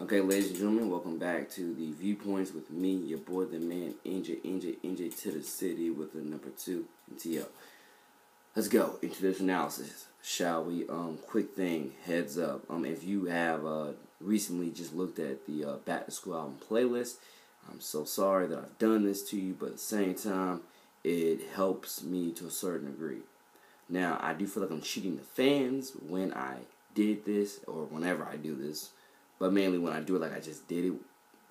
Okay, ladies and gentlemen, welcome back to the Viewpoints with me, your boy, the man, NJ, NJ, NJ to the city with the number two TL. Let's go into this analysis, shall we? Um, quick thing, heads up. Um, if you have uh recently just looked at the uh, Back to School album playlist, I'm so sorry that I've done this to you, but at the same time, it helps me to a certain degree. Now, I do feel like I'm cheating the fans when I did this or whenever I do this but mainly when I do it like I just did it,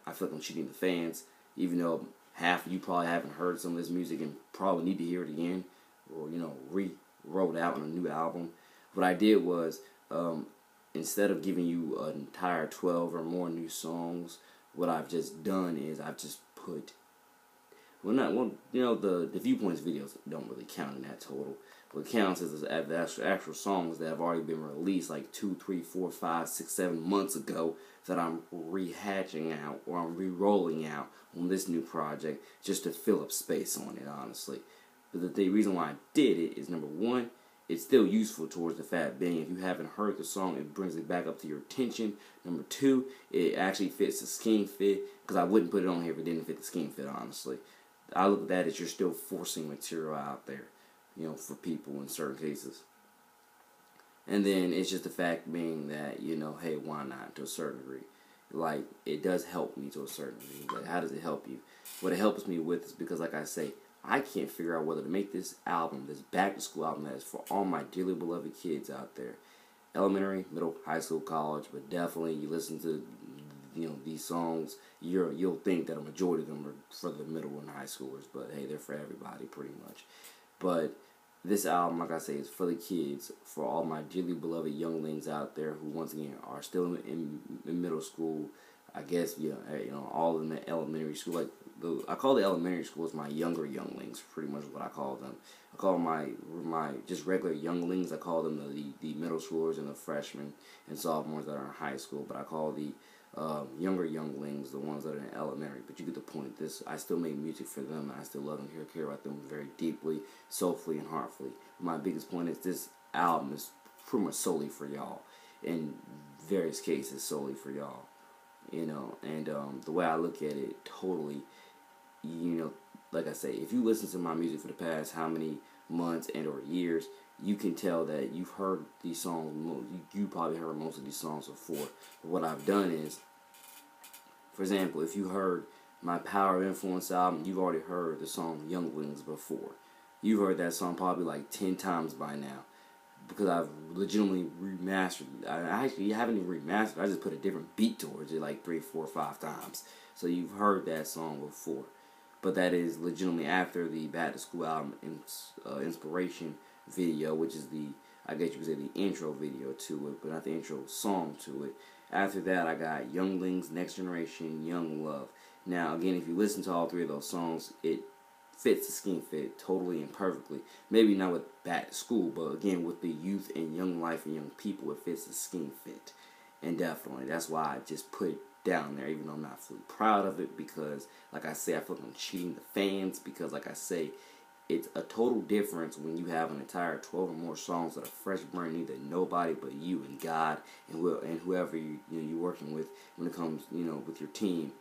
I feel like I'm cheating the fans. Even though half of you probably haven't heard some of this music and probably need to hear it again, or you know, re-wrote out on a new album. What I did was um, instead of giving you an entire 12 or more new songs, what I've just done is I've just put well not well you know the the viewpoints videos don't really count in that total what counts is the actual, songs that have already been released like two, three, four, five, six, seven months ago that I'm rehatching out or I'm re-rolling out on this new project just to fill up space on it, honestly. But the, the reason why I did it is number one, it's still useful towards the fact being if you haven't heard the song, it brings it back up to your attention. Number two, it actually fits the scheme fit because I wouldn't put it on here if it didn't fit the scheme fit, honestly. I look at that as you're still forcing material out there you know, for people in certain cases. And then it's just the fact being that, you know, hey, why not to a certain degree? Like, it does help me to a certain degree. But how does it help you? What it helps me with is because, like I say, I can't figure out whether to make this album, this back to school album that is for all my dearly beloved kids out there. Elementary, middle, high school, college, but definitely you listen to you know these songs, you're you'll think that a majority of them are for the middle and high schoolers, but hey, they're for everybody pretty much. But this album, like I say, is for the kids, for all my dearly beloved younglings out there who, once again, are still in, in, middle school. I guess yeah, eh, you know, all in the elementary school. Like the, I call the elementary schools my younger younglings. Pretty much what I call them. I call my my just regular younglings. I call them the the middle schoolers and the freshmen and sophomores that are in high school. But I call the um, younger younglings, the ones that are in elementary. But you get the point. This I still make music for them. I still love them, care, care about them very deeply, soulfully, and heartfully. My biggest point is this album is pretty much solely for y'all. In various cases, solely for y'all. You know, and um, the way I look at it, totally. You know, like I say, if you listen to my music for the past how many months and or years, you can tell that you've heard these songs. You, you probably heard most of these songs before. But what I've done is, for example, if you heard my Power of Influence album, you've already heard the song Younglings before. You've heard that song probably like 10 times by now. Because I've legitimately remastered I actually haven't even remastered I just put a different beat towards it like three, four, five times. So you've heard that song before. But that is legitimately after the Back to School album uh, Inspiration video, which is the I guess you could say the intro video to it, but not the intro song to it. After that, I got Younglings, Next Generation, Young Love. Now, again, if you listen to all three of those songs, it fits the scheme fit totally and perfectly. Maybe not with back to school, but again, with the youth and young life and young people, it fits the scheme fit. And definitely, that's why I just put it down there, even though I'm not fully proud of it, because, like I say, I feel like I'm cheating the fans, because, like I say, it's a total difference when you have an entire 12 or more songs that are fresh, brand new that nobody but you and God and will and whoever you, you know, you're working with when it comes, you know, with your team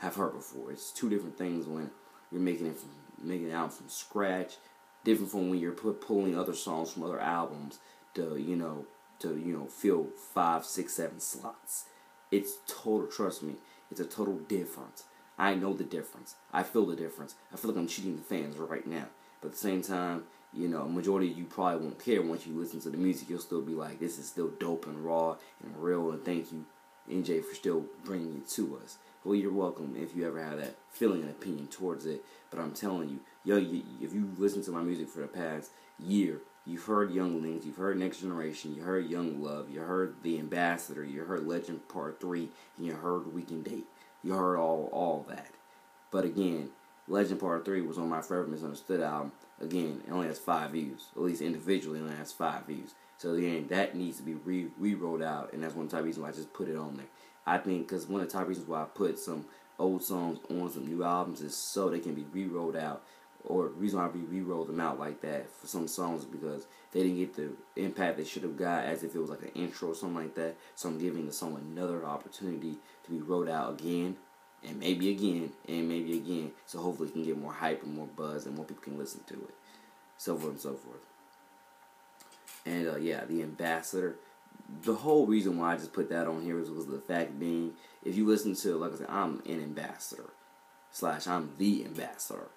have heard before. It's two different things when you're making it from making it out from scratch, different from when you're put, pulling other songs from other albums to, you know, to, you know, fill five, six, seven slots. It's total, trust me, it's a total difference. I know the difference. I feel the difference. I feel like I'm cheating the fans right now. But at the same time, you know, majority of you probably won't care once you listen to the music. You'll still be like, this is still dope and raw and real. And thank you, NJ, for still bringing it to us. Well, you're welcome if you ever have that feeling and opinion towards it. But I'm telling you, yo, you, if you listen to my music for the past year, you've heard Younglings, you've heard Next Generation, you heard Young Love, you heard The Ambassador, you heard Legend Part 3, and you heard Weekend Date. You heard all, all that. But again, Legend Part 3 was on my Forever Misunderstood album. Again, it only has five views. At least individually, it only has five views. So again, that needs to be re re-rolled out, and that's one of the top reasons why I just put it on there. I think because one of the top reasons why I put some old songs on some new albums is so they can be re-rolled out or reason why we re-rolled them out like that for some songs because they didn't get the impact they should have got as if it was like an intro or something like that. So I'm giving the song another opportunity to be rolled out again and maybe again and maybe again. So hopefully it can get more hype and more buzz and more people can listen to it. So forth and so forth. And uh, yeah, the ambassador. The whole reason why I just put that on here was, was the fact being, if you listen to, like I said, I'm an ambassador, slash I'm the ambassador,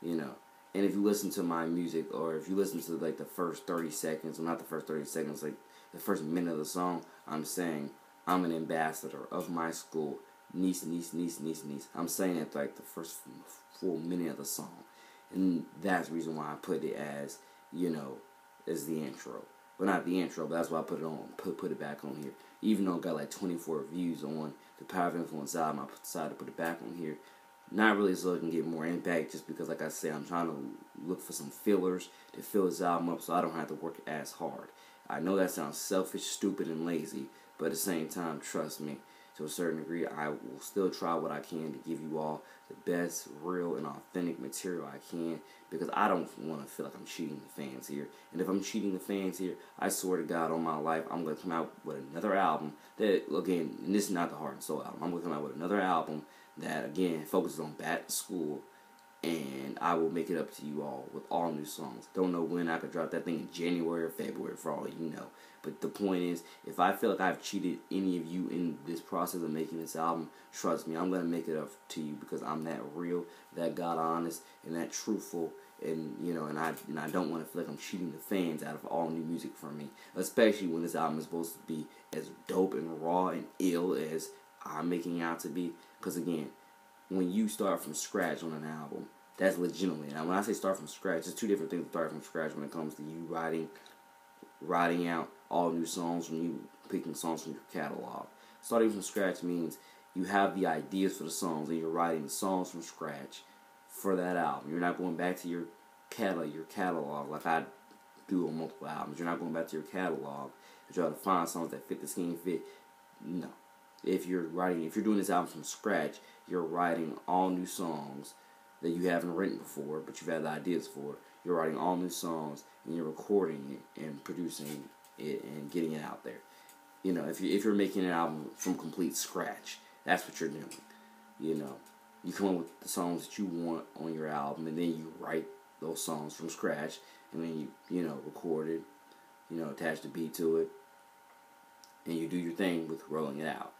you know. And if you listen to my music, or if you listen to like the first 30 seconds, well not the first 30 seconds, like the first minute of the song, I'm saying I'm an ambassador of my school, niece, niece, niece, niece, niece. I'm saying it like the first full minute of the song. And that's the reason why I put it as, you know, as the intro. Well, not the intro, but that's why I put it on, put put it back on here. Even though it got like 24 views on the Power of Influence album, I decided to put it back on here. Not really so it can get more impact, just because, like I said, I'm trying to look for some fillers to fill this album up so I don't have to work as hard. I know that sounds selfish, stupid, and lazy, but at the same time, trust me, to a certain degree, I will still try what I can to give you all the best, real, and authentic material I can because I don't want to feel like I'm cheating the fans here. And if I'm cheating the fans here, I swear to God on my life, I'm going to come out with another album that, again, and this is not the Heart and Soul album. I'm going to come out with another album that, again, focuses on back to school and I will make it up to you all with all new songs. Don't know when I could drop that thing in January or February for all you know. But the point is, if I feel like I've cheated any of you in this process of making this album, trust me, I'm gonna make it up to you because I'm that real, that God honest, and that truthful. And you know, and I and I don't want to feel like I'm cheating the fans out of all new music from me, especially when this album is supposed to be as dope and raw and ill as I'm making out to be. Because again, when you start from scratch on an album, that's legitimately. Now, when I say start from scratch, it's two different things. Start from scratch when it comes to you writing, writing out all new songs from you picking songs from your catalog. Starting from scratch means you have the ideas for the songs and you're writing the songs from scratch for that album. You're not going back to your catalog, your catalog like I do on multiple albums. You're not going back to your catalog to try to find songs that fit the scheme fit. No. If you're writing, if you're doing this album from scratch, you're writing all new songs that you haven't written before, but you've had the ideas for. You're writing all new songs and you're recording it and producing it and getting it out there. You know, if you if you're making an album from complete scratch, that's what you're doing. You know, you come up with the songs that you want on your album, and then you write those songs from scratch, and then you you know record it, you know, attach the beat to it, and you do your thing with rolling it out.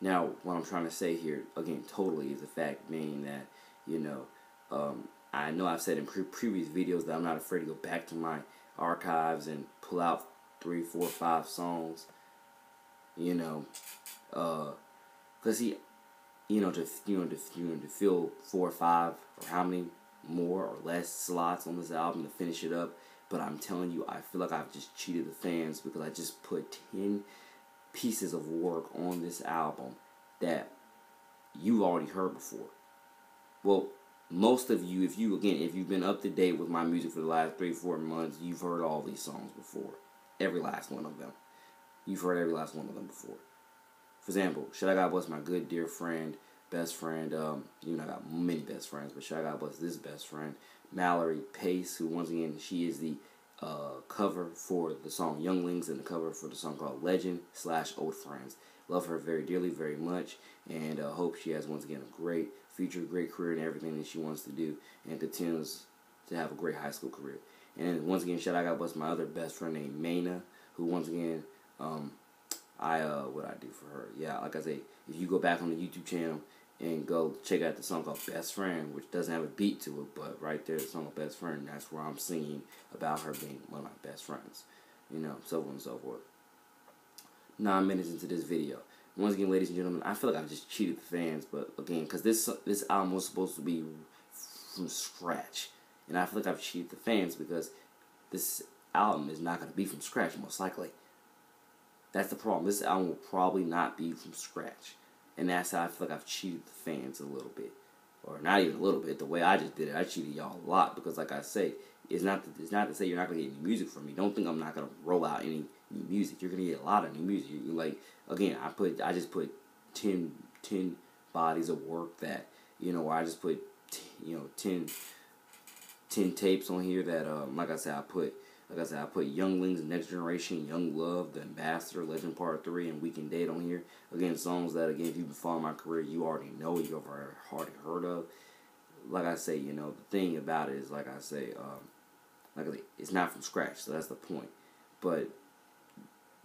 Now, what I'm trying to say here, again, totally is the fact being that you know um, I know I've said in pre- previous videos that I'm not afraid to go back to my archives and pull out three, four, five songs. You know, because uh, he, you know, to you know to you know to fill four or five or how many more or less slots on this album to finish it up. But I'm telling you, I feel like I've just cheated the fans because I just put ten pieces of work on this album that you've already heard before. Well, most of you, if you again, if you've been up to date with my music for the last three, four months, you've heard all these songs before. Every last one of them. You've heard every last one of them before. For example, Should I God Bless my good dear friend, best friend, um, you know I got many best friends, but Should I God Bless this best friend, Mallory Pace, who once again she is the uh, cover for the song Younglings and the cover for the song called Legend slash Old Friends. Love her very dearly, very much, and uh, hope she has once again a great future, great career in everything that she wants to do, and continues to have a great high school career. And once again, shout out bless my other best friend named Maina, who once again, um, I uh, what I do for her. Yeah, like I say, if you go back on the YouTube channel and go check out the song called Best Friend, which doesn't have a beat to it, but right there, the song of Best Friend, that's where I'm singing about her being one of my best friends. You know, so on and so forth. Nine minutes into this video. Once again, ladies and gentlemen, I feel like I've just cheated the fans, but again, because this this album was supposed to be from scratch, and I feel like I've cheated the fans because this album is not going to be from scratch, most likely. That's the problem. This album will probably not be from scratch. And that's how I feel like I've cheated the fans a little bit. Or not even a little bit. The way I just did it, I cheated y'all a lot. Because like I say, it's not to, it's not to say you're not going to get any music from me. Don't think I'm not going to roll out any new music. You're going to get a lot of new music. You, like, again, I put I just put 10, 10 bodies of work that, you know, I just put, t- you know, 10 ten tapes on here that, um, like I said, I put, like I said, I put Younglings, Next Generation, Young Love, The Ambassador, Legend Part Three, and Weekend Date on here. Again, songs that again, if you've been following my career, you already know, you've already heard of. Like I say, you know, the thing about it is, like I say, um, like it's not from scratch, so that's the point. But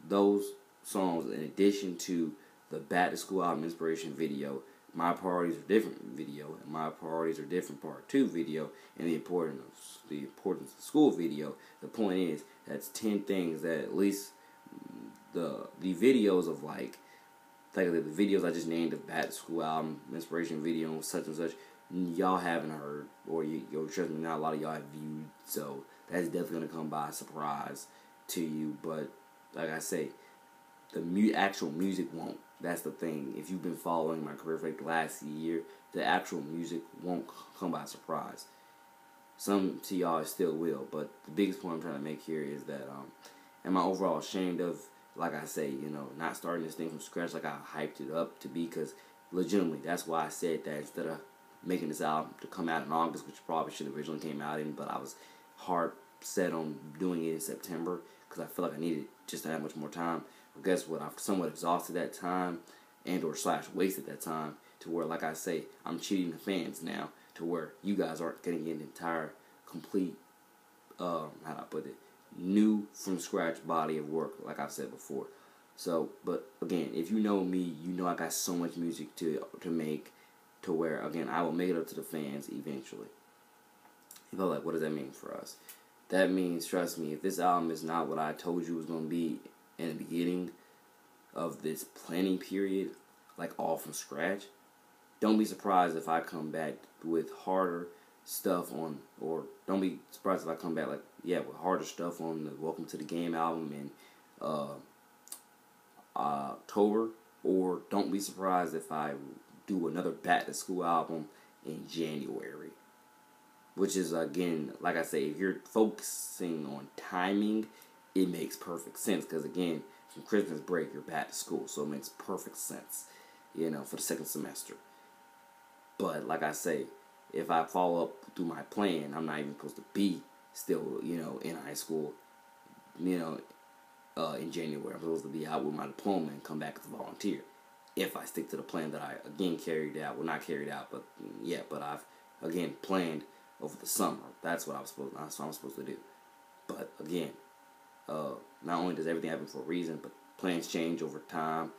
those songs, in addition to the Back to School album inspiration video, my priorities are different video, and my priorities are different part two video, and the importance of the importance of school video. The point is, that's ten things that at least the the videos of like like the videos I just named the Back to School album inspiration video such and such y'all haven't heard or you yo trust me not a lot of y'all have viewed so that's definitely gonna come by surprise to you but like I say the mu- actual music won't that's the thing. If you've been following my career for like the last year, the actual music won't come by surprise. Some to y'all still will, but the biggest point I'm trying to make here is that um, am I overall ashamed of, like I say, you know, not starting this thing from scratch like I hyped it up to be? Because legitimately, that's why I said that instead of making this album to come out in August, which probably should have originally came out in, but I was hard set on doing it in September because I feel like I needed just that much more time guess what? I've somewhat exhausted that time and or slash wasted that time to where, like I say, I'm cheating the fans now to where you guys aren't getting an entire, complete, um, how do I put it, new from scratch body of work, like I've said before. So, but again, if you know me, you know I got so much music to to make, to where again I will make it up to the fans eventually. You know, like what does that mean for us? That means, trust me, if this album is not what I told you was gonna be in the beginning of this planning period, like all from scratch, don't be surprised if I come back with harder stuff on, or don't be surprised if I come back like yeah with harder stuff on the Welcome to the Game album in uh, October, or don't be surprised if I do another Back to School album in January. Which is again, like I say, if you're focusing on timing it makes perfect sense because again, from Christmas break you're back to school, so it makes perfect sense, you know, for the second semester. But like I say, if I follow up through my plan, I'm not even supposed to be still, you know, in high school, you know, uh, in January. I'm supposed to be out with my diploma and come back as a volunteer. If I stick to the plan that I again carried out, well not carried out, but yeah, but I've again planned over the summer. That's what I was supposed. That's what I'm supposed to do. But again, uh, not only does everything happen for a reason, but plans change over time,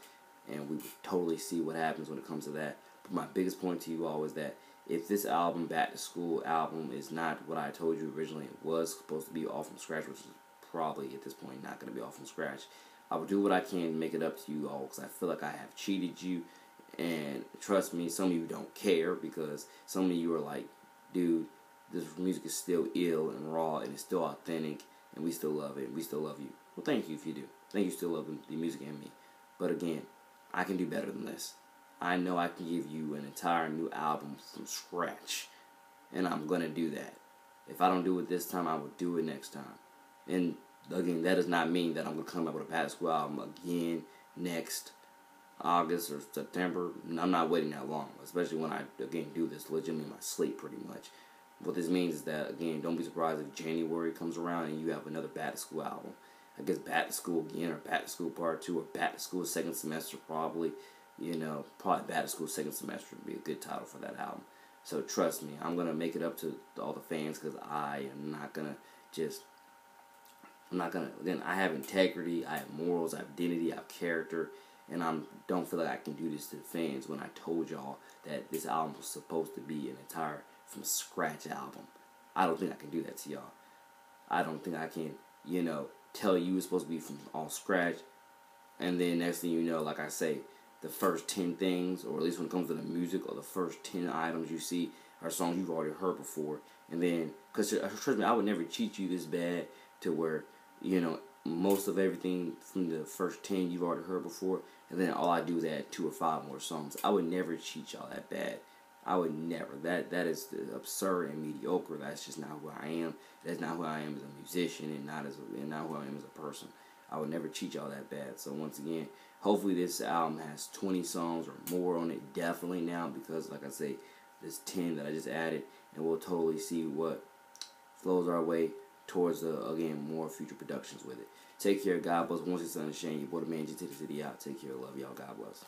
and we totally see what happens when it comes to that. But my biggest point to you all is that if this album, Back to School album, is not what I told you originally it was supposed to be all from scratch, which is probably at this point not going to be all from scratch, I will do what I can to make it up to you all because I feel like I have cheated you. And trust me, some of you don't care because some of you are like, dude, this music is still ill and raw and it's still authentic and we still love it. We still love you. Well, thank you if you do. Thank you still love the music and me. But again, I can do better than this. I know I can give you an entire new album from scratch, and I'm gonna do that. If I don't do it this time, I will do it next time. And again, that does not mean that I'm gonna come up with a School album again next August or September. I'm not waiting that long, especially when I again do this legitimately in my sleep, pretty much. What this means is that, again, don't be surprised if January comes around and you have another Back to School album. I guess Back to School again, or Back to School Part 2, or Back to School Second Semester, probably. You know, probably Back to School Second Semester would be a good title for that album. So trust me, I'm to make it up to all the fans because I am not to just. I'm not gonna. Then I have integrity. I have morals. I have identity. I have character, and I don't feel like I can do this to the fans when I told y'all that this album was supposed to be an entire from scratch album. I don't think I can do that to y'all. I don't think I can, you know, tell you it's supposed to be from all scratch. And then next thing you know, like I say, the first 10 things, or at least when it comes to the music, or the first 10 items you see are songs you've already heard before. And then, because uh, trust me, I would never cheat you this bad to where, you know, most of everything from the first 10 you've already heard before. And then all I do is add two or five more songs. I would never cheat y'all that bad. I would never. That that is absurd and mediocre. That's just not who I am. That's not who I am as a musician, and not as a, and not who I am as a person. I would never cheat y'all that bad. So once again, hopefully this album has 20 songs or more on it. Definitely now because, like I say, there's 10 that I just added, and we'll totally see what flows our way towards uh, again more future productions with it. Take care, God bless. Once it's unashamed, your boy the man to the city out. Take care, love y'all. God bless.